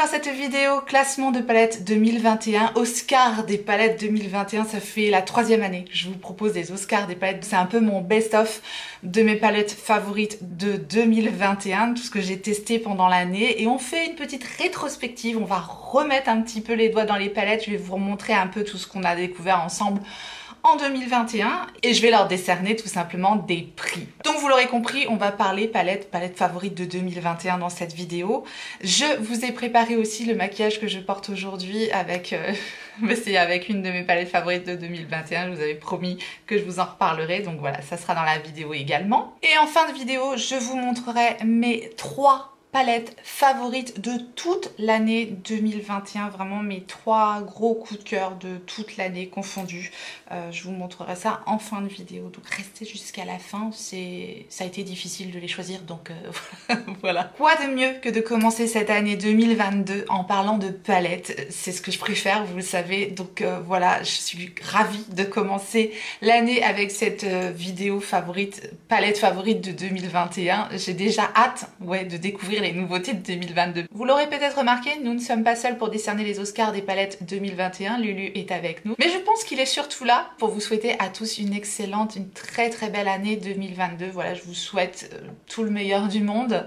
dans cette vidéo classement de palettes 2021, Oscar des palettes 2021, ça fait la troisième année je vous propose des Oscars des palettes, c'est un peu mon best-of de mes palettes favorites de 2021, tout ce que j'ai testé pendant l'année. Et on fait une petite rétrospective, on va remettre un petit peu les doigts dans les palettes, je vais vous remontrer un peu tout ce qu'on a découvert ensemble en 2021 et je vais leur décerner tout simplement des prix. Donc vous l'aurez compris, on va parler palette, palette favorite de 2021 dans cette vidéo. Je vous ai préparé aussi le maquillage que je porte aujourd'hui avec... Euh, c'est avec une de mes palettes favorites de 2021, je vous avais promis que je vous en reparlerai, donc voilà, ça sera dans la vidéo également. Et en fin de vidéo, je vous montrerai mes trois palette favorite de toute l'année 2021. Vraiment mes trois gros coups de cœur de toute l'année confondus. Euh, je vous montrerai ça en fin de vidéo. Donc restez jusqu'à la fin. C'est, Ça a été difficile de les choisir. Donc euh, voilà. Quoi de mieux que de commencer cette année 2022 en parlant de palettes? C'est ce que je préfère, vous le savez. Donc euh, voilà, je suis ravie de commencer l'année avec cette vidéo favorite, palette favorite de 2021. J'ai déjà hâte ouais, de découvrir les nouveautés de 2022. Vous l'aurez peut-être remarqué, nous ne sommes pas seuls pour décerner les Oscars des palettes 2021, Lulu est avec nous. Mais je pense qu'il est surtout là pour vous souhaiter à tous une excellente, une très très belle année 2022. Voilà, je vous souhaite euh, tout le meilleur du monde.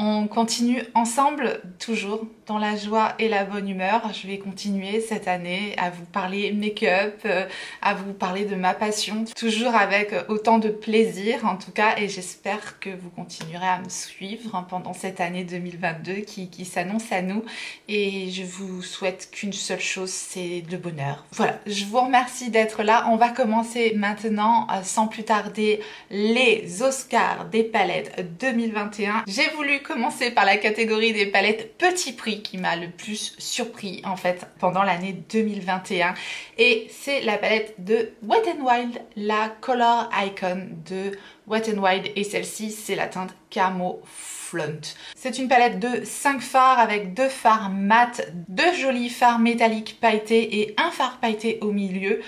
On continue ensemble, toujours dans la joie et la bonne humeur. Je vais continuer cette année à vous parler make-up, euh, à vous parler de ma passion, toujours avec autant de plaisir en tout cas, et j'espère que vous continuerez à me suivre pendant cette année 2022 qui, qui s'annonce à nous. Et je vous souhaite qu'une seule chose, c'est le bonheur. Voilà, je vous remercie d'être là. On va commencer maintenant, euh, sans plus tarder, les Oscars des palettes 2021. J'ai voulu commencer par la catégorie des palettes petit prix qui m'a le plus surpris en fait pendant l'année 2021 et c'est la palette de Wet n Wild, la Color Icon de Wet n Wild et celle-ci c'est la teinte Camo c'est une palette de 5 fards avec deux fards mat, deux jolis fards métalliques pailletés et un fard pailleté au milieu.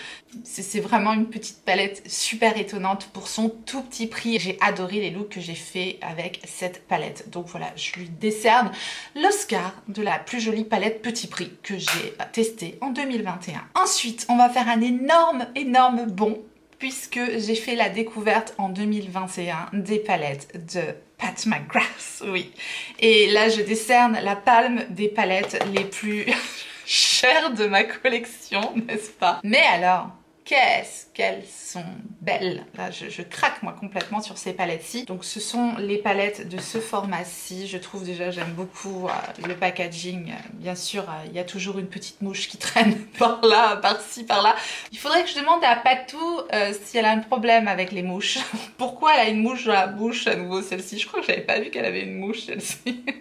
C'est vraiment une petite palette super étonnante pour son tout petit prix. J'ai adoré les looks que j'ai fait avec cette palette. Donc voilà, je lui décerne l'Oscar de la plus jolie palette petit prix que j'ai testée en 2021. Ensuite, on va faire un énorme, énorme bond puisque j'ai fait la découverte en 2021 des palettes de Pat McGrath, oui. Et là, je décerne la palme des palettes les plus chères de ma collection, n'est-ce pas? Mais alors, qu'est-ce qu'elles sont belles Là, je, craque moi complètement sur ces palettes-ci. Donc ce sont les palettes de ce format-ci. Je trouve déjà, j'aime beaucoup euh, le packaging. Bien sûr, euh, il y a toujours une petite mouche qui traîne par là, par-ci, par-là. Il faudrait que je demande à Patou euh, si elle a un problème avec les mouches. Pourquoi elle a une mouche dans la bouche à nouveau celle-ci? Je crois que j'avais pas vu qu'elle avait une mouche celle-ci.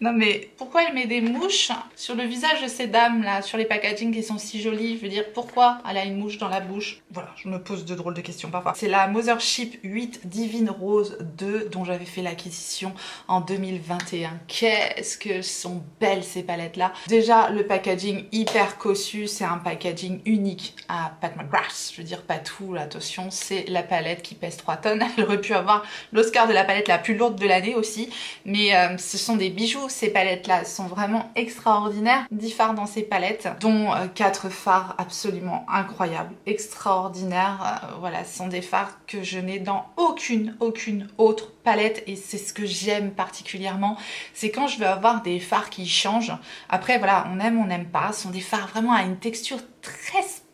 non mais pourquoi elle met des mouches sur le visage de ces dames là, sur les packaging qui sont si jolies Je veux dire, pourquoi elle a une mouche dans la bouche? Voilà, je me pose de drôles de questions parfois. C'est la Mothership 8 Divine Rose 2 dont j'avais fait l'acquisition en 2021. Qu'est-ce que sont belles ces palettes là Déjà le packaging hyper cossu, c'est un packaging unique à Pat McGrath. Je veux dire pas tout, attention, c'est la palette qui pèse 3 tonnes. Elle aurait pu avoir l'Oscar de la palette la plus lourde de l'année aussi, mais euh, ce sont des bijoux ces palettes là, sont vraiment extraordinaires. 10 fards dans ces palettes, dont 4 euh, fards absolument incroyables, extraordinaires. Euh, voilà, ce sont des fards que je n'ai dans aucune, aucune autre palette et c'est ce que j'aime particulièrement. C'est quand je veux avoir des fards qui changent. Après, voilà, on aime, on n'aime pas. Ce sont des fards vraiment à une texture très spéciale.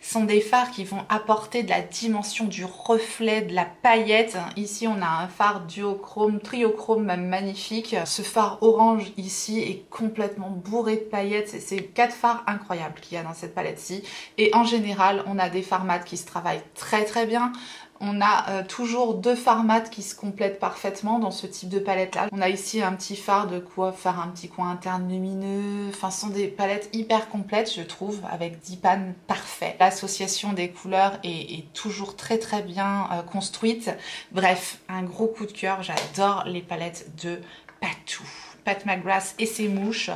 Sont des fards qui vont apporter de la dimension du reflet, de la paillette. Ici, on a un phare duochrome, triochrome même magnifique. Ce phare orange ici est complètement bourré de paillettes. C'est quatre fards incroyables qu'il y a dans cette palette-ci. Et en général, on a des fards mat qui se travaillent très très bien. On a euh, toujours deux formats qui se complètent parfaitement dans ce type de palette là. On a ici un petit phare de quoi faire un petit coin interne lumineux. Enfin, ce sont des palettes hyper complètes, je trouve, avec 10 pannes parfait. L'association des couleurs est, toujours très très bien euh, construite. Bref, un gros coup de cœur. J'adore les palettes de Patou. Pat McGrath et ses mouches.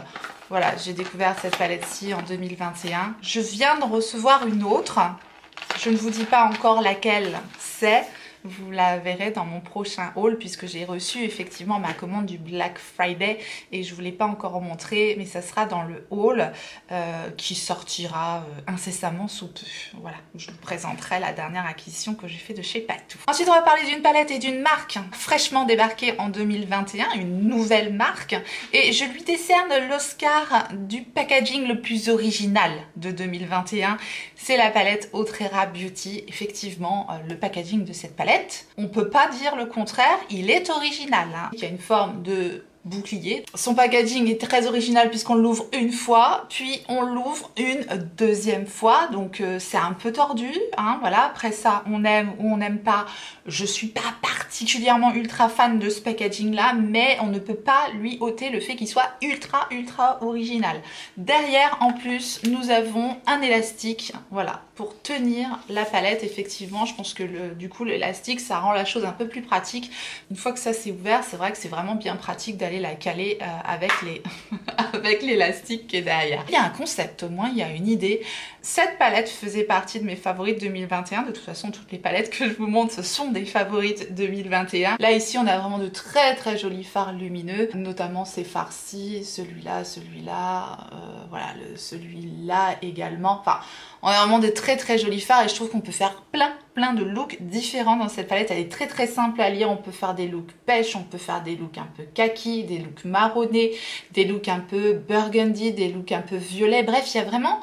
Voilà, j'ai découvert cette palette-ci en 2021. Je viens de recevoir une autre je ne vous dis pas encore laquelle c'est, Vous la verrez dans mon prochain haul puisque j'ai reçu effectivement ma commande du Black Friday et je ne vous l'ai pas encore montré mais ça sera dans le haul euh, qui sortira euh, incessamment sous peu. Voilà, je vous présenterai la dernière acquisition que j'ai fait de chez Patou. Ensuite on va parler d'une palette et d'une marque fraîchement débarquée en 2021, une nouvelle marque et je lui décerne l'Oscar du packaging le plus original de 2021. C'est la palette Autrera Beauty. Effectivement, euh, le packaging de cette palette, on peut pas dire le contraire, il est original. Hein. Il y a une forme de bouclier. Son packaging est très original puisqu'on l'ouvre une fois, puis on l'ouvre une deuxième fois, donc euh, c'est un peu tordu, hein, voilà. Après ça, on aime ou on n'aime pas. Je suis pas particulièrement ultra fan de ce packaging là, mais on ne peut pas lui ôter le fait qu'il soit ultra ultra original. Derrière, en plus, nous avons un élastique, voilà, pour tenir la palette. Effectivement, je pense que du coup l'élastique, ça rend la chose un peu plus pratique. Une fois que ça s'est ouvert, c'est vrai que c'est vraiment bien pratique d'aller la caler euh, avec l'élastique qui est derrière. Il y a un concept au moins, il y a une idée. Cette palette faisait partie de mes favorites 2021. De toute façon, toutes les palettes que je vous montre, ce sont des favorites 2021. Là, ici, on a vraiment de très très jolis fards lumineux, notamment ces farcis, celui-là, celui-là, euh, voilà, celui-là également. Enfin, on a vraiment des très très jolis fards et je trouve qu'on peut faire plein plein de looks différents dans cette palette. Elle est très très simple à lire. On peut faire des looks pêche, on peut faire des looks un peu kaki, des looks marronnés, des looks un peu burgundy, des looks un peu violet. Bref, il y a vraiment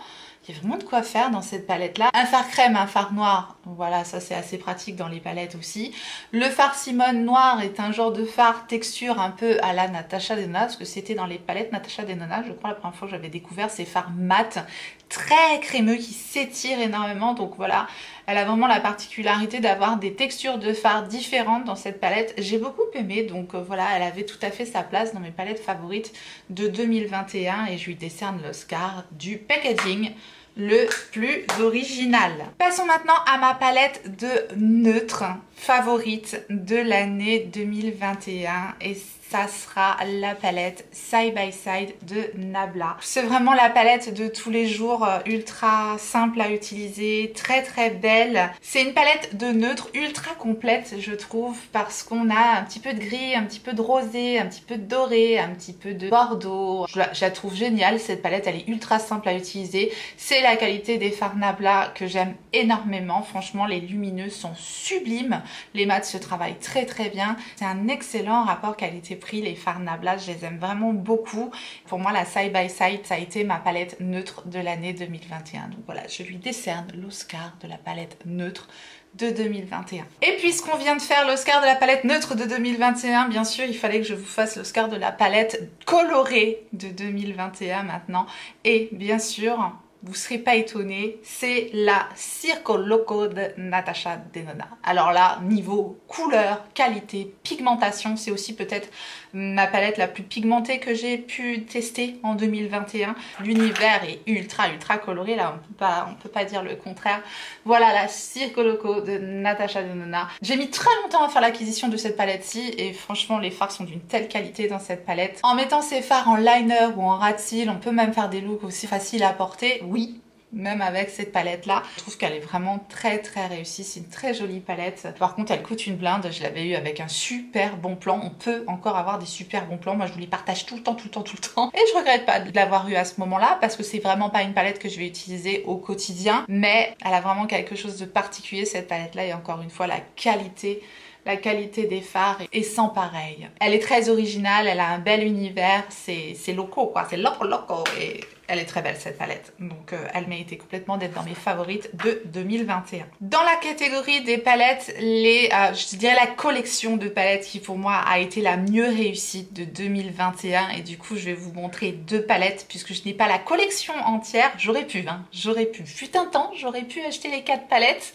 il y a vraiment de quoi faire dans cette palette là. Un fard crème, un fard noir, voilà ça c'est assez pratique dans les palettes aussi. Le fard Simone noir est un genre de fard texture un peu à la Natasha Denona parce que c'était dans les palettes Natasha Denona je crois la première fois que j'avais découvert ces fards mat très crémeux qui s'étirent énormément donc voilà elle a vraiment la particularité d'avoir des textures de fard différentes dans cette palette. J'ai beaucoup aimé, donc euh, voilà, elle avait tout à fait sa place dans mes palettes favorites de 2021 et je lui décerne l'Oscar du packaging le plus original. Passons maintenant à ma palette de neutres favorite de l'année 2021 et ça sera la palette Side by Side de Nabla. C'est vraiment la palette de tous les jours, euh, ultra simple à utiliser, très très belle. C'est une palette de neutre ultra complète je trouve parce qu'on a un petit peu de gris, un petit peu de rosé, un petit peu de doré, un petit peu de bordeaux. Je la, trouve géniale cette palette, elle est ultra simple à utiliser. C'est la qualité des fards Nabla que j'aime énormément. Franchement les lumineux sont sublimes, les mats se travaillent très très bien. C'est un excellent rapport qualité les fards Nabla, je les aime vraiment beaucoup. Pour moi, la Side by Side, ça a été ma palette neutre de l'année 2021. Donc voilà, je lui décerne l'Oscar de la palette neutre de 2021. Et puisqu'on vient de faire l'Oscar de la palette neutre de 2021, bien sûr, il fallait que je vous fasse l'Oscar de la palette colorée de 2021 maintenant. Et bien sûr, vous serez pas étonnés, c'est la Circo Loco de Natasha Denona. Alors là, niveau couleur, qualité, pigmentation, c'est aussi peut-être ma palette la plus pigmentée que j'ai pu tester en 2021. L'univers est ultra ultra coloré, là on peut pas, on peut pas dire le contraire. Voilà la Circo Loco de Natasha Denona. J'ai mis très longtemps à faire l'acquisition de cette palette-ci et franchement les fards sont d'une telle qualité dans cette palette. En mettant ces fards en liner ou en rat on peut même faire des looks aussi faciles à porter oui, même avec cette palette là. Je trouve qu'elle est vraiment très très réussie, c'est une très jolie palette. Par contre elle coûte une blinde, je l'avais eu avec un super bon plan. On peut encore avoir des super bons plans, moi je vous les partage tout le temps, tout le temps, tout le temps. Et je regrette pas de l'avoir eu à ce moment là parce que c'est vraiment pas une palette que je vais utiliser au quotidien. Mais elle a vraiment quelque chose de particulier cette palette là et encore une fois la qualité la qualité des fards est sans pareil. Elle est très originale, elle a un bel univers, c'est loco quoi, c'est loco loco et elle est très belle cette palette. Donc euh, elle méritait complètement d'être dans mes favorites de 2021. Dans la catégorie des palettes, les, euh, je dirais la collection de palettes qui pour moi a été la mieux réussie de 2021 et du coup je vais vous montrer deux palettes puisque je n'ai pas la collection entière. J'aurais pu, hein, j'aurais pu. Fut un temps, j'aurais pu acheter les quatre palettes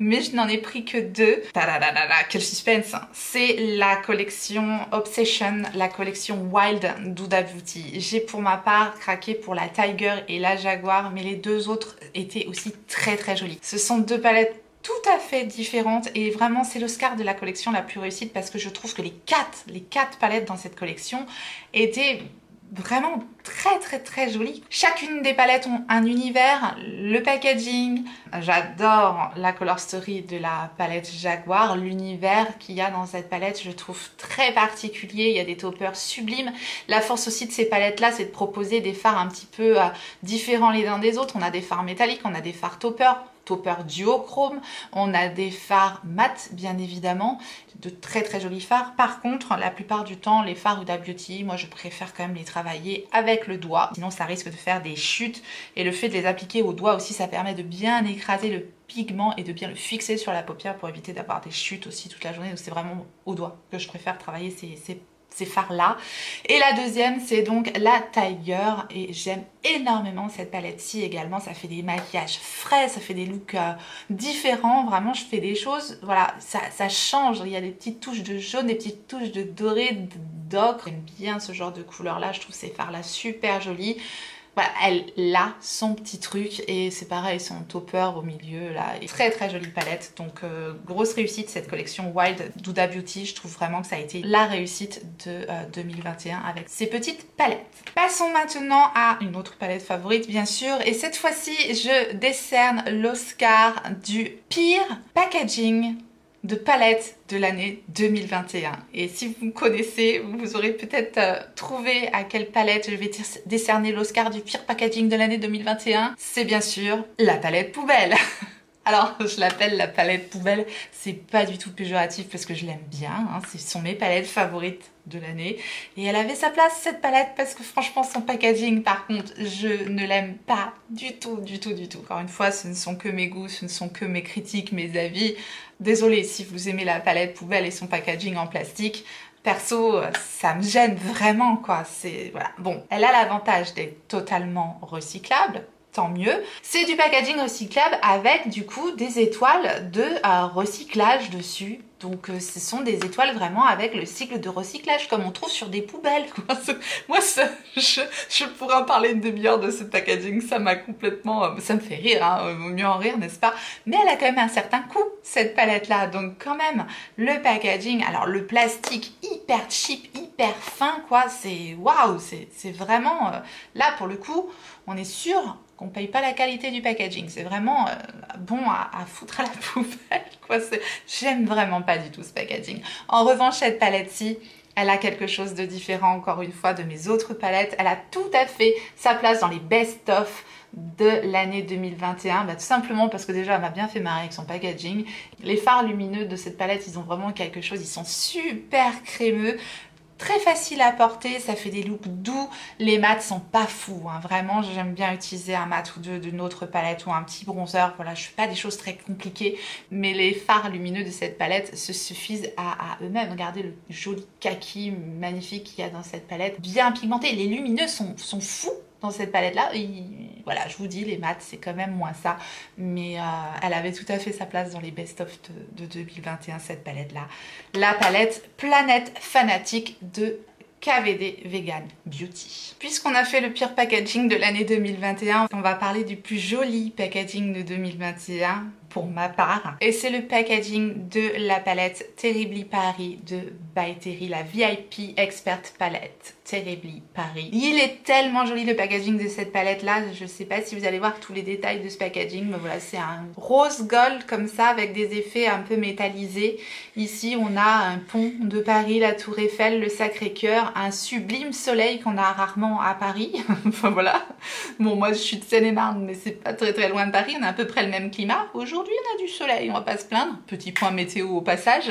mais je n'en ai pris que deux. quel suspense hein. C'est la collection Obsession, la collection Wild d'Huda Beauty. J'ai pour ma part craqué pour la Tiger et la Jaguar, mais les deux autres étaient aussi très très jolies. Ce sont deux palettes tout à fait différentes et vraiment c'est l'Oscar de la collection la plus réussite parce que je trouve que les quatre, les quatre palettes dans cette collection étaient vraiment très très très jolies. Chacune des palettes ont un univers, le packaging, j'adore la color story de la palette Jaguar, l'univers qu'il y a dans cette palette je trouve très particulier, il y a des toppers sublimes. La force aussi de ces palettes là c'est de proposer des fards un petit peu euh, différents les uns des autres, on a des fards métalliques, on a des fards toppers, topper duochrome. On a des phares mat, bien évidemment, de très très jolis phares. Par contre, la plupart du temps, les phares Huda Beauty, moi je préfère quand même les travailler avec le doigt. Sinon, ça risque de faire des chutes. Et le fait de les appliquer au doigt aussi, ça permet de bien écraser le pigment et de bien le fixer sur la paupière pour éviter d'avoir des chutes aussi toute la journée. Donc c'est vraiment au doigt que je préfère travailler ces, ces ces phares là et la deuxième c'est donc la Tiger et j'aime énormément cette palette-ci également. Ça fait des maquillages frais ça fait des looks euh, différents. Vraiment je fais des choses voilà ça, change. Il y a des petites touches de jaune des petites touches de doré d'ocre. J'aime bien ce genre de couleur là je trouve ces phares là super jolis voilà, elle a son petit truc et c'est pareil, son topper au milieu là. Très très jolie palette, donc euh, grosse réussite cette collection Wild d'Uda Beauty. Je trouve vraiment que ça a été la réussite de 2021 euh, avec ces petites palettes. Passons maintenant à une autre palette favorite bien sûr et cette fois-ci je décerne l'Oscar du pire packaging de palette de l'année 2021. Et si vous me connaissez, vous aurez peut-être euh, trouvé à quelle palette je vais décerner l'Oscar du pire packaging de l'année 2021. C'est bien sûr la palette poubelle. Alors, je l'appelle la palette poubelle. C'est pas du tout péjoratif parce que je l'aime bien. Hein. Ce sont mes palettes favorites de l'année. Et elle avait sa place, cette palette, parce que franchement, son packaging, par contre, je ne l'aime pas du tout, du tout, du tout. Encore une fois, ce ne sont que mes goûts, ce ne sont que mes critiques, mes avis. Désolée si vous aimez la palette poubelle et son packaging en plastique. Perso, ça me gêne vraiment, quoi. C'est, voilà. Bon, elle a l'avantage d'être totalement recyclable, tant mieux. C'est du packaging recyclable avec du coup des étoiles de euh, recyclage dessus. Donc euh, ce sont des étoiles vraiment avec le cycle de recyclage comme on trouve sur des poubelles. Moi je, pourrais en parler une demi-heure de ce packaging, ça m'a complètement... Euh, ça me fait rire, hein, vaut mieux en rire n'est-ce pas? Mais elle a quand même un certain coût cette palette là, donc quand même le packaging, alors le plastique hyper cheap, hyper fin quoi, c'est waouh, c'est vraiment... là pour le coup, on est sûr qu'on paye pas la qualité du packaging. C'est vraiment euh, bon à, foutre à la poubelle. J'aime vraiment pas du tout ce packaging. En revanche, cette palette-ci, elle a quelque chose de différent encore une fois de mes autres palettes. Elle a tout à fait sa place dans les best-of de l'année 2021 bah, tout simplement parce que déjà elle m'a bien fait marrer avec son packaging les fards lumineux de cette palette ils ont vraiment quelque chose ils sont super crémeux très facile à porter, ça fait des looks doux, les mats sont pas fous, hein. vraiment j'aime bien utiliser un mat ou deux d'une autre palette ou un petit bronzer, voilà je fais pas des choses très compliquées, mais les fards lumineux de cette palette se suffisent à, eux-mêmes, regardez le joli kaki magnifique qu'il y a dans cette palette, bien pigmenté, les lumineux sont, sont fous dans cette palette là voilà je vous dis les maths c'est quand même moins ça mais euh, elle avait tout à fait sa place dans les best of de, 2021 cette palette là la palette Planète Fanatique de KVD Vegan Beauty. Puisqu'on a fait le pire packaging de l'année 2021, on va parler du plus joli packaging de 2021 pour ma part. Et c'est le packaging de la palette Terribly Paris de By la VIP Expert Palette Terribly Paris. Il est tellement joli le packaging de cette palette là, je sais pas si vous allez voir tous les détails de ce packaging, mais voilà c'est un rose gold comme ça avec des effets un peu métallisés. Ici on a un pont de Paris, la tour Eiffel, le Sacré-Cœur, un sublime soleil qu'on a rarement à Paris. enfin voilà. Bon moi je suis de Seine-et-Marne mais c'est pas très très loin de Paris, on a à peu près le même climat aujourd'hui aujourd'hui on a du soleil, on va pas se plaindre. Petit point météo au passage,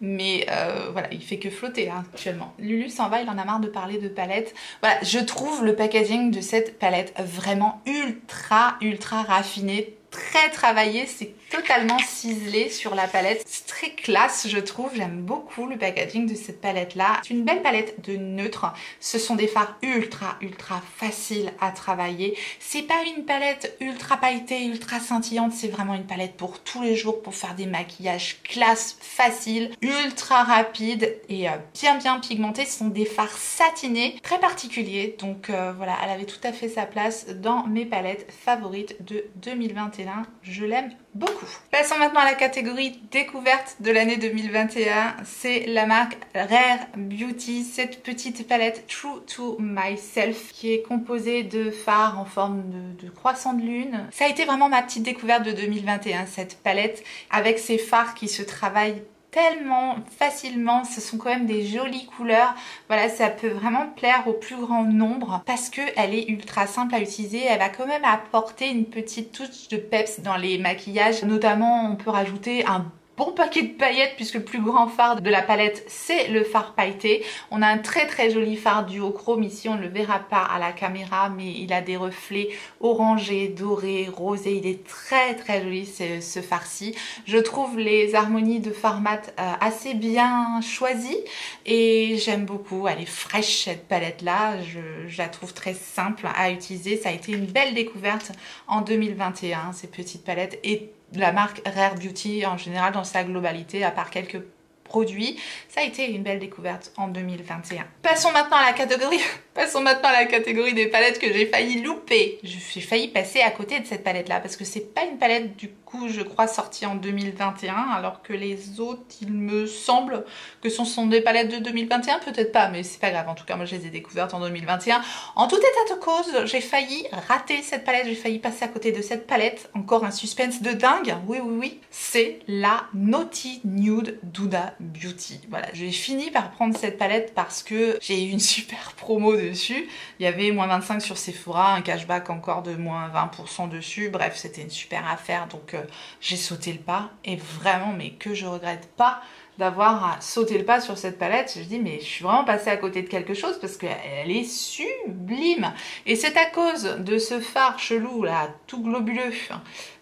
mais euh, voilà, il fait que flotter hein, actuellement. Lulu s'en va, il en a marre de parler de palette. Voilà, je trouve le packaging de cette palette vraiment ultra ultra raffiné, très travaillé, totalement ciselé sur la palette. C'est très classe je trouve, j'aime beaucoup le packaging de cette palette là. C'est une belle palette de neutre, ce sont des fards ultra ultra faciles à travailler. C'est pas une palette ultra pailletée, ultra scintillante, c'est vraiment une palette pour tous les jours, pour faire des maquillages classe, faciles, ultra rapides et euh, bien bien pigmentés. Ce sont des fards satinés, très particuliers, donc euh, voilà, elle avait tout à fait sa place dans mes palettes favorites de 2021. Je l'aime beaucoup. Passons maintenant à la catégorie découverte de l'année 2021. C'est la marque Rare Beauty, cette petite palette True to Myself qui est composée de fards en forme de, de croissant de lune. Ça a été vraiment ma petite découverte de 2021, cette palette avec ces fards qui se travaillent tellement facilement. Ce sont quand même des jolies couleurs. Voilà, ça peut vraiment plaire au plus grand nombre parce qu'elle est ultra simple à utiliser. Elle va quand même apporter une petite touche de peps dans les maquillages. Notamment, on peut rajouter un bon paquet de paillettes puisque le plus grand phare de la palette c'est le phare pailleté. On a un très très joli phare duochrome ici, on ne le verra pas à la caméra mais il a des reflets orangés, dorés, rosés. Il est très très joli ce, ce ci Je trouve les harmonies de mat euh, assez bien choisies et j'aime beaucoup. Elle est fraîche cette palette là, je, la trouve très simple à utiliser. Ça a été une belle découverte en 2021 ces petites palettes et la marque Rare Beauty en général dans sa globalité, à part quelques produits. Ça a été une belle découverte en 2021. Passons maintenant à la catégorie Passons maintenant à la catégorie des palettes que j'ai failli louper. J'ai failli passer à côté de cette palette là parce que c'est pas une palette du coup je crois sortie en 2021 alors que les autres il me semble que ce sont des palettes de 2021 peut-être pas mais c'est pas grave en tout cas moi je les ai découvertes en 2021. En tout état de cause j'ai failli rater cette palette, j'ai failli passer à côté de cette palette. Encore un suspense de dingue, oui oui oui. C'est la Naughty Nude Duda Beauty. Voilà j'ai fini par prendre cette palette parce que j'ai eu une super promo de Il y avait moins 25 sur Sephora, un cashback encore de moins 20% dessus. Bref, c'était une super affaire, donc euh, j'ai sauté le pas. Et vraiment, mais que je regrette pas d'avoir sauté le pas sur cette palette. Je dis mais je suis vraiment passée à côté de quelque chose parce qu'elle est sublime. Et c'est à cause de ce phare chelou là, tout globuleux,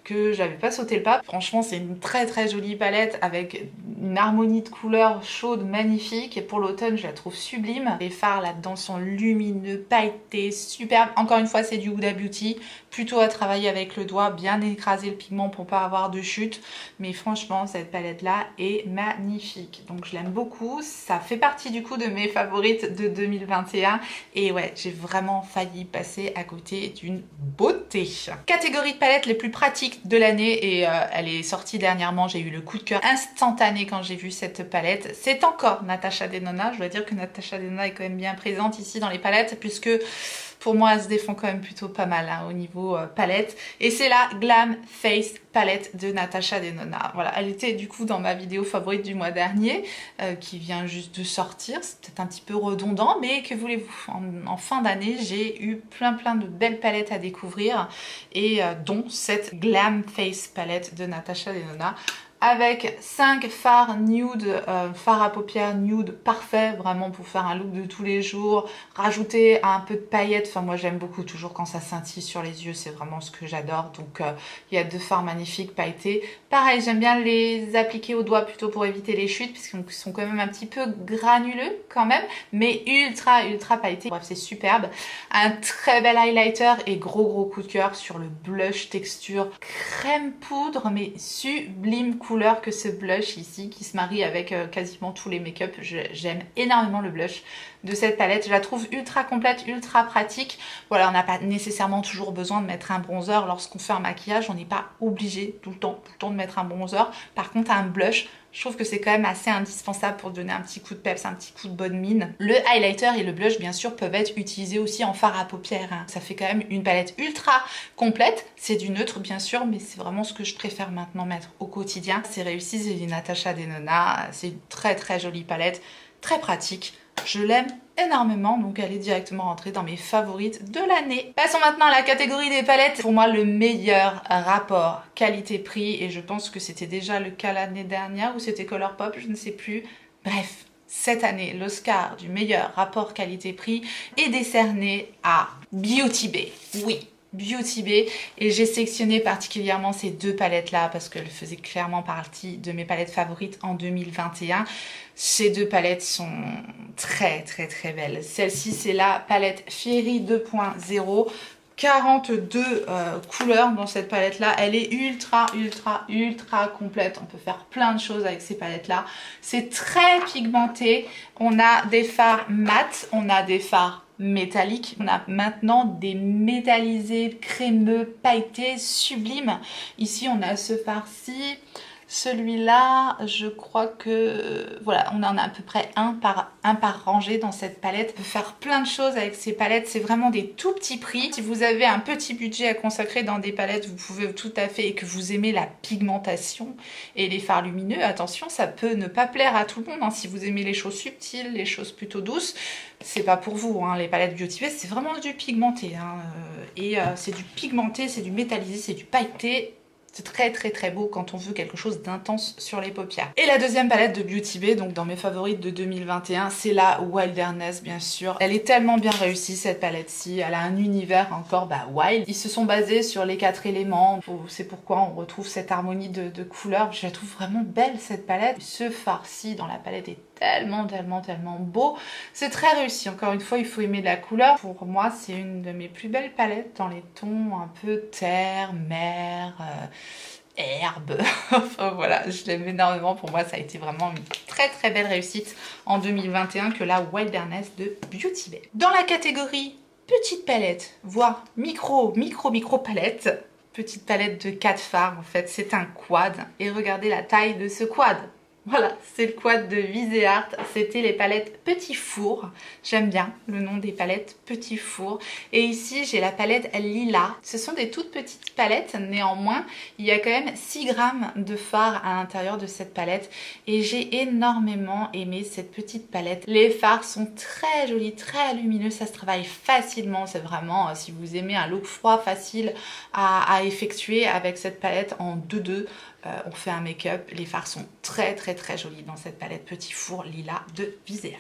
que j'avais pas sauté le pas. Franchement, c'est une très très jolie palette avec une harmonie de couleurs chaude, magnifique. Et pour l'automne, je la trouve sublime. Les fards là-dedans sont lumineux, pailletés, superbes. Encore une fois, c'est du Huda Beauty. Plutôt à travailler avec le doigt, bien écraser le pigment pour pas avoir de chute. Mais franchement, cette palette-là est magnifique. Donc je l'aime beaucoup. Ça fait partie du coup de mes favorites de 2021. Et ouais, j'ai vraiment failli passer à côté d'une beauté. Catégorie de palettes les plus pratiques de l'année et euh, elle est sortie dernièrement. J'ai eu le coup de cœur instantané quand j'ai vu cette palette. C'est encore Natasha Denona. Je dois dire que Natasha Denona est quand même bien présente ici dans les palettes puisque pour moi elle se défend quand même plutôt pas mal hein, au niveau euh, palette. Et c'est la Glam Face palette de Natasha Denona. Voilà, elle était du coup dans ma vidéo favorite du mois dernier euh, qui vient juste de sortir. C'est peut-être un petit peu redondant mais que voulez-vous? En, fin d'année j'ai eu plein plein de belles palettes à découvrir et dont cette Glam Face palette de Natasha Denona avec 5 fards nude, euh, fards à paupières nude parfait vraiment pour faire un look de tous les jours, rajouter un peu de paillettes, enfin moi j'aime beaucoup toujours quand ça scintille sur les yeux, c'est vraiment ce que j'adore, donc euh, il y a deux fards magnifiques pailletés. Pareil, j'aime bien les appliquer au doigt plutôt pour éviter les chutes, puisqu'ils sont quand même un petit peu granuleux quand même, mais ultra ultra pailletés, bref c'est superbe. Un très bel highlighter et gros gros coup de cœur sur le blush texture crème poudre, mais sublime couleur que ce blush ici qui se marie avec euh, quasiment tous les make-up. J'aime énormément le blush de cette palette. Je la trouve ultra complète, ultra pratique. Voilà, on n'a pas nécessairement toujours besoin de mettre un bronzer lorsqu'on fait un maquillage. On n'est pas obligé tout le temps, tout le temps de mettre un bronzer. Par contre, un blush, je trouve que c'est quand même assez indispensable pour donner un petit coup de peps, un petit coup de bonne mine. Le highlighter et le blush, bien sûr, peuvent être utilisés aussi en fard à paupières. Hein. Ça fait quand même une palette ultra complète. C'est du neutre, bien sûr, mais c'est vraiment ce que je préfère maintenant mettre au quotidien. C'est réussi, c'est du Natasha Denona. C'est une très très jolie palette, très pratique. Je l'aime énormément, donc elle est directement rentrée dans mes favorites de l'année. Passons maintenant à la catégorie des palettes. Pour moi, le meilleur rapport qualité-prix, et je pense que c'était déjà le cas l'année dernière, ou c'était Colourpop, je ne sais plus. Bref, cette année, l'Oscar du meilleur rapport qualité-prix est décerné à Beauty Bay. Oui, Beauty Bay et j'ai sélectionné particulièrement ces deux palettes là parce qu'elles faisaient clairement partie de mes palettes favorites en 2021. Ces deux palettes sont très très très belles. Celle-ci c'est la palette Fairy 2.0 42 euh, couleurs dans cette palette là elle est ultra ultra ultra complète. On peut faire plein de choses avec ces palettes là c'est très pigmenté. On a des fards mat on a des fards métallique. On a maintenant des métallisés crémeux pailletés sublimes. Ici on a ce farci celui-là, je crois que voilà, on en a à peu près un par, un rangée dans cette palette. On peut faire plein de choses avec ces palettes, c'est vraiment des tout petits prix. Si vous avez un petit budget à consacrer dans des palettes, vous pouvez tout à fait, et que vous aimez la pigmentation et les fards lumineux, attention, ça peut ne pas plaire à tout le monde. Hein. Si vous aimez les choses subtiles, les choses plutôt douces, c'est pas pour vous. Hein. Les palettes Beauty Bay, c'est vraiment du pigmenté. Hein. Et euh, c'est du pigmenté, c'est du métallisé, c'est du pailleté c'est très très très beau quand on veut quelque chose d'intense sur les paupières. Et la deuxième palette de Beauty Bay, donc dans mes favorites de 2021, c'est la Wilderness bien sûr. Elle est tellement bien réussie cette palette-ci, elle a un univers encore bah, wild. Ils se sont basés sur les quatre éléments, c'est pourquoi on retrouve cette harmonie de, couleurs. Je la trouve vraiment belle cette palette. Ce farci dans la palette est tellement, tellement, tellement beau. C'est très réussi. Encore une fois, il faut aimer la couleur. Pour moi, c'est une de mes plus belles palettes dans les tons un peu terre, mer, euh, herbe. enfin voilà, je l'aime énormément. Pour moi, ça a été vraiment une très très belle réussite en 2021 que la Wilderness de Beauty Bay. Dans la catégorie petite palette, voire micro, micro, micro palette, petite palette de 4 fards en fait, c'est un quad. Et regardez la taille de ce quad. Voilà, c'est le quad de Viseart. C'était les palettes Petit Four. J'aime bien le nom des palettes Petit Four. Et ici, j'ai la palette Lila. Ce sont des toutes petites palettes. Néanmoins, il y a quand même 6 grammes de fard à l'intérieur de cette palette. Et j'ai énormément aimé cette petite palette. Les fards sont très jolis, très lumineux. Ça se travaille facilement. C'est vraiment, euh, si vous aimez un look froid, facile à, à effectuer avec cette palette en 2-2. Euh, on fait un make-up. Les fards sont très très très jolis dans cette palette Petit Four Lila de Viseart.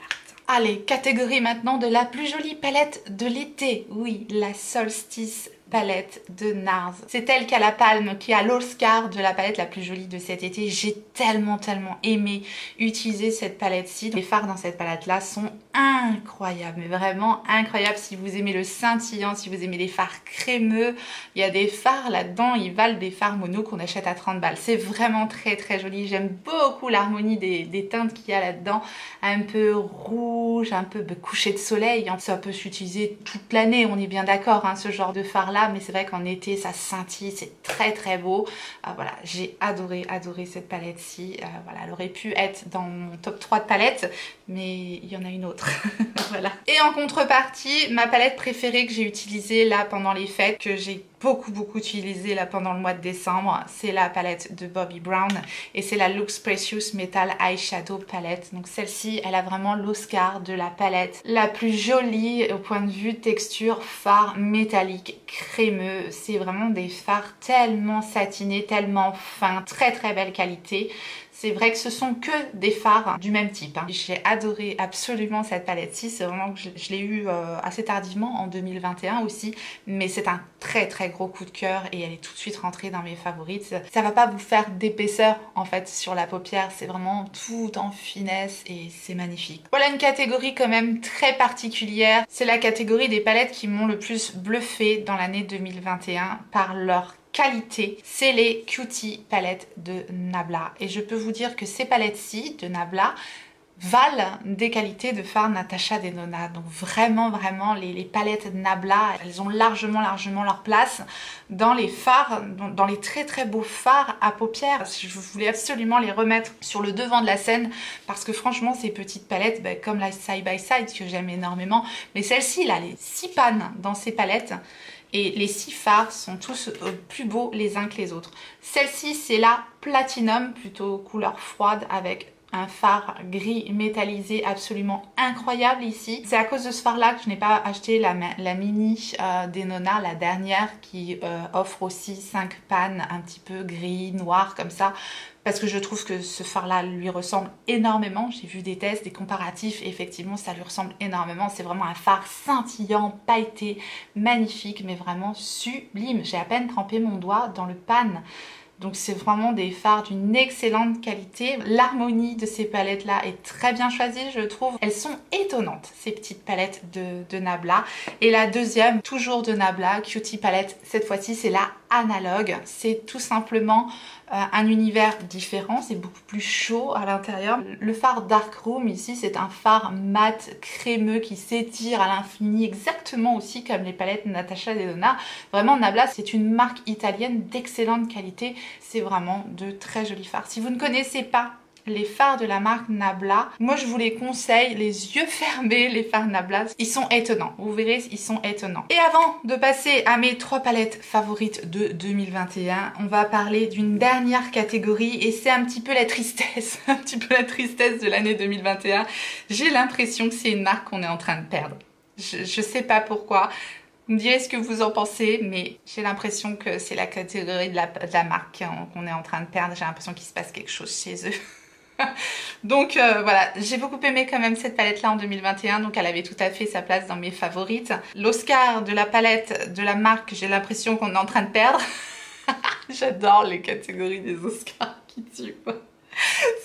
Allez, catégorie maintenant de la plus jolie palette de l'été. Oui, la Solstice palette de NARS. C'est elle qui a la palme, qui a l'Oscar de la palette la plus jolie de cet été. J'ai tellement, tellement aimé utiliser cette palette-ci. Les fards dans cette palette-là sont incroyables, mais vraiment incroyables. Si vous aimez le scintillant, si vous aimez les fards crémeux, il y a des fards là-dedans, ils valent des fards mono qu'on achète à 30 balles. C'est vraiment très, très joli. J'aime beaucoup l'harmonie des, teintes qu'il y a là-dedans. Un peu rouge, un peu coucher de soleil. Ça peut s'utiliser toute l'année, on est bien d'accord, hein, ce genre de fard-là mais c'est vrai qu'en été ça scintille, c'est très très beau. Euh, voilà, j'ai adoré, adoré cette palette-ci. Euh, voilà, elle aurait pu être dans mon top 3 de palettes, mais il y en a une autre. voilà. Et en contrepartie, ma palette préférée que j'ai utilisée là pendant les fêtes, que j'ai beaucoup beaucoup utilisé là pendant le mois de décembre. C'est la palette de Bobbi Brown et c'est la Lux Precious Metal Eyeshadow Palette. Donc celle-ci, elle a vraiment l'Oscar de la palette la plus jolie au point de vue texture, fard métallique, crémeux. C'est vraiment des fards tellement satinés, tellement fins, très très belle qualité. C'est vrai que ce sont que des fards du même type. Hein. J'ai adoré absolument cette palette-ci. C'est vraiment que je, l'ai eu euh, assez tardivement en 2021 aussi. Mais c'est un très très gros coup de cœur et elle est tout de suite rentrée dans mes favorites. Ça va pas vous faire d'épaisseur en fait sur la paupière. C'est vraiment tout en finesse et c'est magnifique. Voilà une catégorie quand même très particulière. C'est la catégorie des palettes qui m'ont le plus bluffé dans l'année 2021 par leur qualité, c'est les Cutie palettes de Nabla. Et je peux vous dire que ces palettes-ci de Nabla valent des qualités de phare Natasha Denona. Donc vraiment, vraiment, les, palettes Nabla, elles ont largement, largement leur place dans les fards, dans, les très très beaux fards à paupières. Je voulais absolument les remettre sur le devant de la scène parce que franchement, ces petites palettes, ben, comme la Side by Side que j'aime énormément, mais celle-ci, là, les six pannes dans ces palettes, et les six fards sont tous euh, plus beaux les uns que les autres. Celle-ci c'est la Platinum, plutôt couleur froide avec un phare gris métallisé absolument incroyable ici. C'est à cause de ce phare là que je n'ai pas acheté la, mini euh, Denona, la dernière qui euh, offre aussi 5 pannes un petit peu gris, noir comme ça parce que je trouve que ce phare là lui ressemble énormément. J'ai vu des tests, des comparatifs et effectivement ça lui ressemble énormément. C'est vraiment un phare scintillant, pailleté, magnifique mais vraiment sublime. J'ai à peine trempé mon doigt dans le pan donc c'est vraiment des fards d'une excellente qualité. L'harmonie de ces palettes là est très bien choisie je trouve. Elles sont étonnantes ces petites palettes de, Nabla. Et la deuxième, toujours de Nabla, Cutie Palette, cette fois-ci c'est la analogue. C'est tout simplement un univers différent, c'est beaucoup plus chaud à l'intérieur. Le phare Dark Room ici, c'est un phare mat crémeux qui s'étire à l'infini, exactement aussi comme les palettes Natasha Denona. Vraiment, Nabla, c'est une marque italienne d'excellente qualité. C'est vraiment de très jolis phares. Si vous ne connaissez pas les fards de la marque Nabla. Moi, je vous les conseille, les yeux fermés, les fards Nabla. Ils sont étonnants. Vous verrez, ils sont étonnants. Et avant de passer à mes trois palettes favorites de 2021, on va parler d'une dernière catégorie et c'est un petit peu la tristesse, un petit peu la tristesse de l'année 2021. J'ai l'impression que c'est une marque qu'on est en train de perdre. Je, je sais pas pourquoi. Vous me direz ce que vous en pensez, mais j'ai l'impression que c'est la catégorie de la, de la marque qu'on est en train de perdre. J'ai l'impression qu'il se passe quelque chose chez eux. donc euh, voilà, j'ai beaucoup aimé quand même cette palette là en 2021, donc elle avait tout à fait sa place dans mes favorites. L'Oscar de la palette de la marque, j'ai l'impression qu'on est en train de perdre. J'adore les catégories des Oscars qui tuent.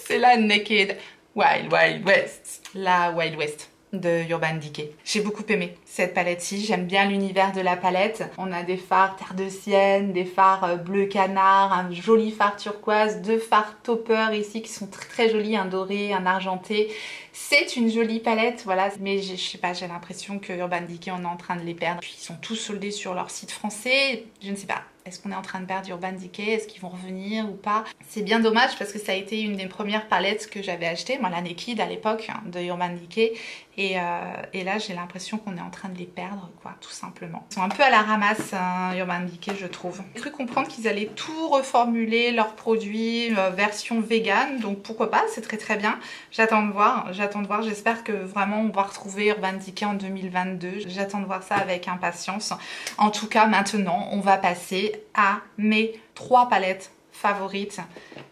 C'est la Naked Wild Wild West. La Wild West de Urban Decay. J'ai beaucoup aimé cette palette-ci, j'aime bien l'univers de la palette. On a des phares terre de sienne, des phares euh, bleu canard, un joli phare turquoise, deux phares topper ici qui sont très très jolis, un doré, un argenté. C'est une jolie palette, voilà, mais je sais pas, j'ai l'impression que Urban Decay, on est en train de les perdre. Puis ils sont tous soldés sur leur site français, je ne sais pas. Est-ce qu'on est en train de perdre Urban Decay Est-ce qu'ils vont revenir ou pas? C'est bien dommage parce que ça a été une des premières palettes que j'avais achetées, moi la Naked à l'époque hein, de Urban Decay. Et, euh, et là j'ai l'impression qu'on est en train de les perdre quoi, tout simplement. Ils sont un peu à la ramasse hein, Urban Decay je trouve. J'ai cru comprendre qu'ils allaient tout reformuler leurs produits euh, version vegan, donc pourquoi pas, c'est très très bien. J'attends de voir, j'attends de voir, j'espère que vraiment on va retrouver Urban Decay en 2022. J'attends de voir ça avec impatience. En tout cas maintenant on va passer à mes trois palettes favorites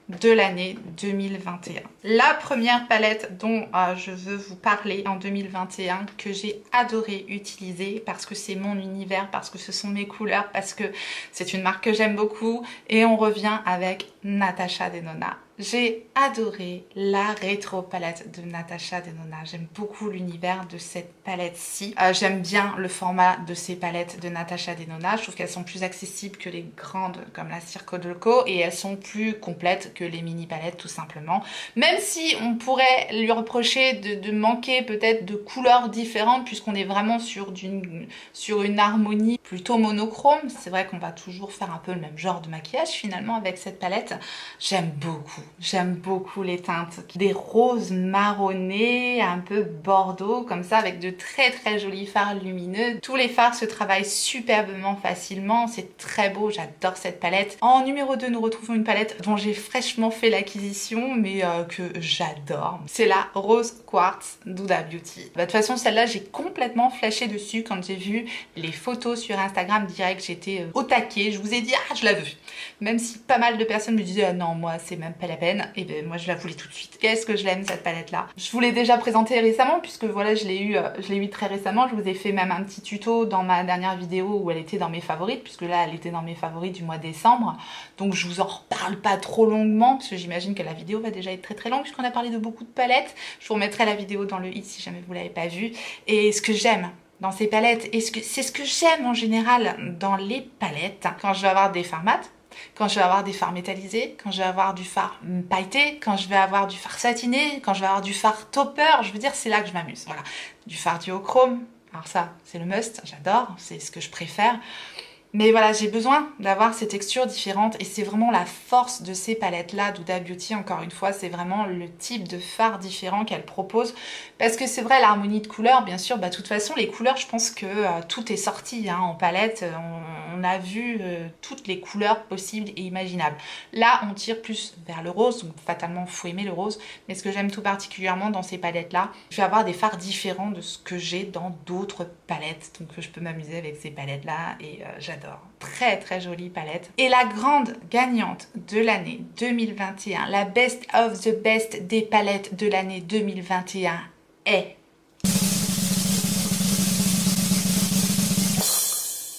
de l'année 2021. La première palette dont euh, je veux vous parler en 2021 que j'ai adoré utiliser parce que c'est mon univers, parce que ce sont mes couleurs, parce que c'est une marque que j'aime beaucoup et on revient avec Natasha Denona j'ai adoré la rétro palette de Natasha Denona. J'aime beaucoup l'univers de cette palette-ci. Euh, J'aime bien le format de ces palettes de Natasha Denona. Je trouve qu'elles sont plus accessibles que les grandes comme la Circo Dolco et elles sont plus complètes que les mini palettes tout simplement. Même si on pourrait lui reprocher de, manquer peut-être de couleurs différentes puisqu'on est vraiment sur, sur une harmonie plutôt monochrome. C'est vrai qu'on va toujours faire un peu le même genre de maquillage finalement avec cette palette. J'aime beaucoup J'aime beaucoup les teintes. Des roses marronnées, un peu bordeaux, comme ça, avec de très très jolis fards lumineux. Tous les fards se travaillent superbement facilement. C'est très beau, j'adore cette palette. En numéro 2, nous retrouvons une palette dont j'ai fraîchement fait l'acquisition, mais euh, que j'adore. C'est la Rose Quartz d'Huda Beauty. Bah, de toute façon, celle-là, j'ai complètement flashé dessus quand j'ai vu les photos sur Instagram direct. J'étais euh, au taquet. Je vous ai dit, ah, je la veux. Même si pas mal de personnes me disaient, ah non, moi, c'est même pas la peine, et ben moi je la voulais tout de suite. Qu'est-ce que je l'aime cette palette là Je vous l'ai déjà présentée récemment puisque voilà je l'ai eu, euh, je l'ai eu très récemment. Je vous ai fait même un petit tuto dans ma dernière vidéo où elle était dans mes favorites puisque là elle était dans mes favoris du mois décembre. Donc je vous en reparle pas trop longuement parce que j'imagine que la vidéo va déjà être très très longue puisqu'on a parlé de beaucoup de palettes. Je vous remettrai la vidéo dans le i si jamais vous l'avez pas vue. Et ce que j'aime dans ces palettes, et c'est ce que j'aime en général dans les palettes, quand je vais avoir des formats quand je vais avoir des fards métallisés, quand je vais avoir du fard pailleté, quand je vais avoir du fard satiné, quand je vais avoir du fard topper, je veux dire c'est là que je m'amuse, voilà. Du fard duochrome, alors ça c'est le must, j'adore, c'est ce que je préfère. Mais voilà, j'ai besoin d'avoir ces textures différentes et c'est vraiment la force de ces palettes-là d'Huda Beauty, encore une fois, c'est vraiment le type de fard différent qu'elle propose. Parce que c'est vrai, l'harmonie de couleurs, bien sûr, bah de toute façon, les couleurs, je pense que euh, tout est sorti hein, en palette. On, a vu euh, toutes les couleurs possibles et imaginables. Là, on tire plus vers le rose, donc fatalement, faut aimer le rose. Mais ce que j'aime tout particulièrement dans ces palettes-là, je vais avoir des fards différents de ce que j'ai dans d'autres palettes. Donc je peux m'amuser avec ces palettes-là et euh, j'adore Très très jolie palette. Et la grande gagnante de l'année 2021, la best of the best des palettes de l'année 2021 est...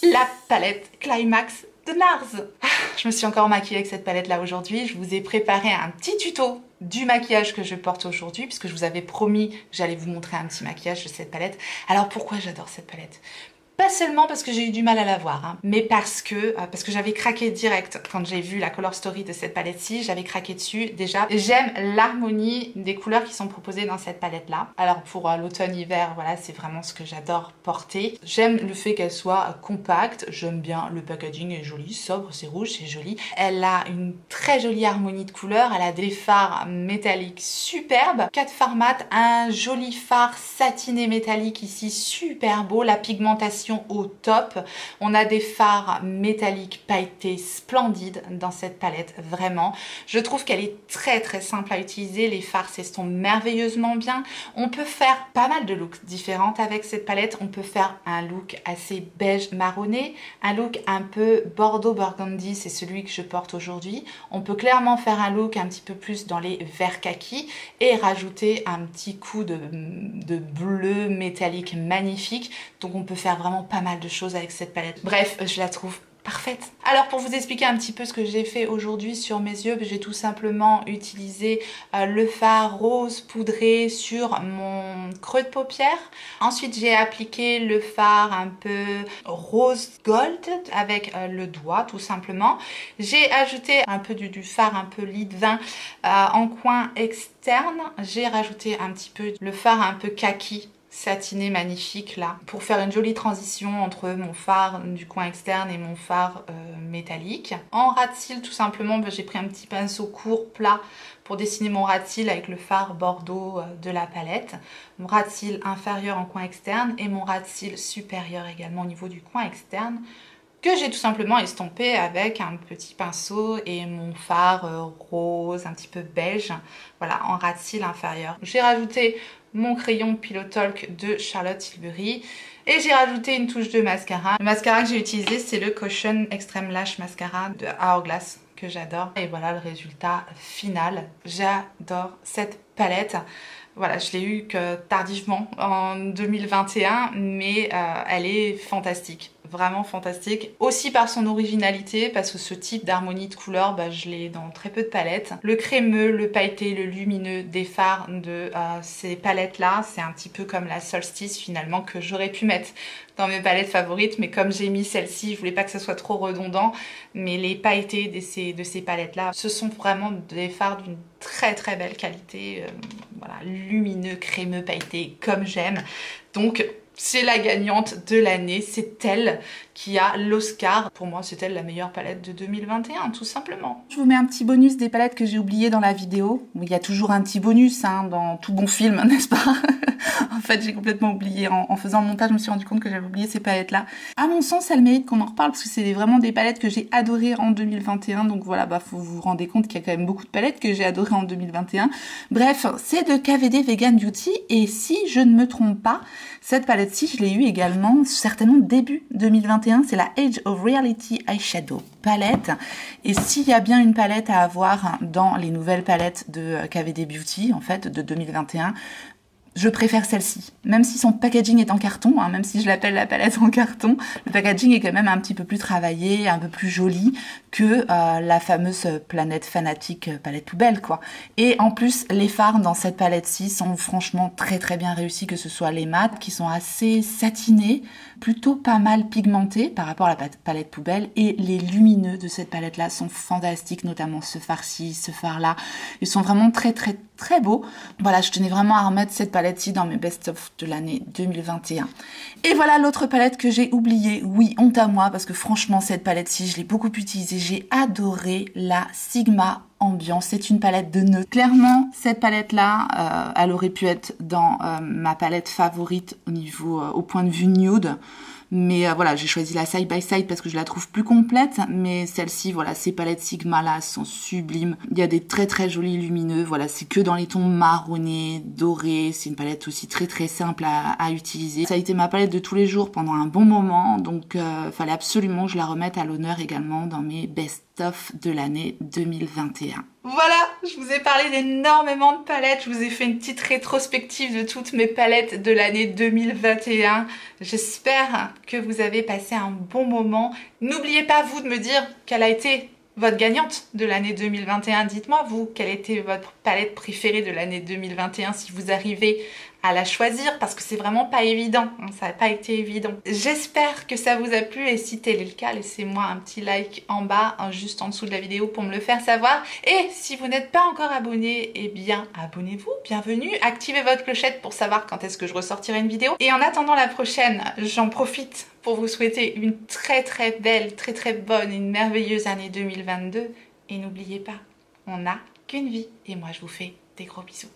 La palette Climax de Nars. Ah, je me suis encore maquillée avec cette palette là aujourd'hui. Je vous ai préparé un petit tuto du maquillage que je porte aujourd'hui puisque je vous avais promis que j'allais vous montrer un petit maquillage de cette palette. Alors pourquoi j'adore cette palette? Pas seulement parce que j'ai eu du mal à la voir, hein, mais parce que, euh, parce que j'avais craqué direct quand j'ai vu la color story de cette palette-ci, j'avais craqué dessus déjà. J'aime l'harmonie des couleurs qui sont proposées dans cette palette-là. Alors pour euh, l'automne-hiver, voilà, c'est vraiment ce que j'adore porter. J'aime le fait qu'elle soit compacte, j'aime bien le packaging est joli, sobre, c'est rouge, c'est joli. Elle a une très jolie harmonie de couleurs, elle a des fards métalliques superbes, quatre fards mat, un joli phare satiné métallique ici, super beau, la pigmentation au top. On a des fards métalliques pailletés splendides dans cette palette, vraiment. Je trouve qu'elle est très très simple à utiliser. Les fards s'estompent merveilleusement bien. On peut faire pas mal de looks différents avec cette palette. On peut faire un look assez beige marronné, un look un peu bordeaux burgundy, c'est celui que je porte aujourd'hui. On peut clairement faire un look un petit peu plus dans les verts kaki et rajouter un petit coup de, de bleu métallique magnifique. Donc on peut faire vraiment pas mal de choses avec cette palette. Bref, je la trouve parfaite. Alors pour vous expliquer un petit peu ce que j'ai fait aujourd'hui sur mes yeux, j'ai tout simplement utilisé euh, le fard rose poudré sur mon creux de paupière. Ensuite j'ai appliqué le fard un peu rose gold avec euh, le doigt tout simplement. J'ai ajouté un peu du, fard un peu lit de vin euh, en coin externe. J'ai rajouté un petit peu le fard un peu kaki satiné magnifique là pour faire une jolie transition entre mon phare du coin externe et mon phare euh, métallique. En ras de cils tout simplement bah, j'ai pris un petit pinceau court plat pour dessiner mon ras de cils avec le phare bordeaux euh, de la palette. Mon ras de cils inférieur en coin externe et mon ras de cils supérieur également au niveau du coin externe que j'ai tout simplement estompé avec un petit pinceau et mon fard euh, rose, un petit peu beige, voilà, en ras de cils inférieur. J'ai rajouté mon crayon Pillow Talk de Charlotte Tilbury et j'ai rajouté une touche de mascara. Le mascara que j'ai utilisé c'est le Caution Extreme Lash Mascara de Hourglass que j'adore. Et voilà le résultat final. J'adore cette palette. Voilà, je l'ai eu que tardivement en 2021, mais euh, elle est fantastique vraiment fantastique. Aussi par son originalité, parce que ce type d'harmonie de couleurs, bah, je l'ai dans très peu de palettes. Le crémeux, le pailleté, le lumineux des fards de euh, ces palettes-là, c'est un petit peu comme la Solstice finalement que j'aurais pu mettre dans mes palettes favorites, mais comme j'ai mis celle-ci, je voulais pas que ce soit trop redondant, mais les pailletés de ces, palettes-là, ce sont vraiment des fards d'une très très belle qualité, euh, voilà, lumineux, crémeux, pailleté, comme j'aime. Donc c'est la gagnante de l'année, c'est elle qui a l'Oscar. Pour moi, elle la meilleure palette de 2021, tout simplement. Je vous mets un petit bonus des palettes que j'ai oubliées dans la vidéo. Il y a toujours un petit bonus hein, dans tout bon film, n'est-ce pas? En fait, j'ai complètement oublié. En, faisant le montage, je me suis rendu compte que j'avais oublié ces palettes-là. À mon sens, elles méritent qu'on en reparle parce que c'est vraiment des palettes que j'ai adorées en 2021. Donc voilà, bah vous vous rendre compte qu'il y a quand même beaucoup de palettes que j'ai adorées en 2021. Bref, c'est de KVD Vegan Beauty et si je ne me trompe pas, cette palette-ci, je l'ai eu également certainement début 2021. C'est la Age of Reality Eyeshadow palette. Et s'il y a bien une palette à avoir dans les nouvelles palettes de KVD Beauty, en fait, de 2021, je préfère celle-ci. Même si son packaging est en carton, hein, même si je l'appelle la palette en carton, le packaging est quand même un petit peu plus travaillé, un peu plus joli que euh, la fameuse planète fanatique euh, palette poubelle, quoi. Et en plus, les fards dans cette palette-ci sont franchement très très bien réussis, que ce soit les mats qui sont assez satinés, plutôt pas mal pigmentés par rapport à la palette poubelle, et les lumineux de cette palette-là sont fantastiques, notamment ce fard-ci, ce fard-là. Ils sont vraiment très très très beaux. Voilà, je tenais vraiment à remettre cette palette dans mes best-of de l'année 2021. Et voilà l'autre palette que j'ai oubliée. Oui, honte à moi, parce que franchement, cette palette-ci, je l'ai beaucoup utilisée. J'ai adoré la Sigma ambiance. C'est une palette de nœuds. Clairement, cette palette-là, euh, elle aurait pu être dans euh, ma palette favorite au niveau, euh, au point de vue nude. Mais voilà, j'ai choisi la side by side parce que je la trouve plus complète. Mais celle-ci, voilà, ces palettes Sigma là sont sublimes. Il y a des très très jolis lumineux. Voilà, c'est que dans les tons marronnés, dorés. C'est une palette aussi très très simple à, à, utiliser. Ça a été ma palette de tous les jours pendant un bon moment. Donc, fallait absolument que je la remette à l'honneur également dans mes best de l'année 2021. Voilà, je vous ai parlé d'énormément de palettes, je vous ai fait une petite rétrospective de toutes mes palettes de l'année 2021. J'espère que vous avez passé un bon moment. N'oubliez pas vous de me dire quelle a été votre gagnante de l'année 2021. Dites-moi, vous, quelle était votre palette préférée de l'année 2021 si vous arrivez à la choisir parce que c'est vraiment pas évident, ça n'a pas été évident. J'espère que ça vous a plu et si tel est le cas, laissez-moi un petit like en bas, juste en dessous de la vidéo pour me le faire savoir. Et si vous n'êtes pas encore abonné, eh bien abonnez-vous, bienvenue, activez votre clochette pour savoir quand est-ce que je ressortirai une vidéo. Et en attendant la prochaine, j'en profite pour vous souhaiter une très très belle, très très bonne, une merveilleuse année 2022. Et n'oubliez pas, on n'a qu'une vie. Et moi je vous fais des gros bisous.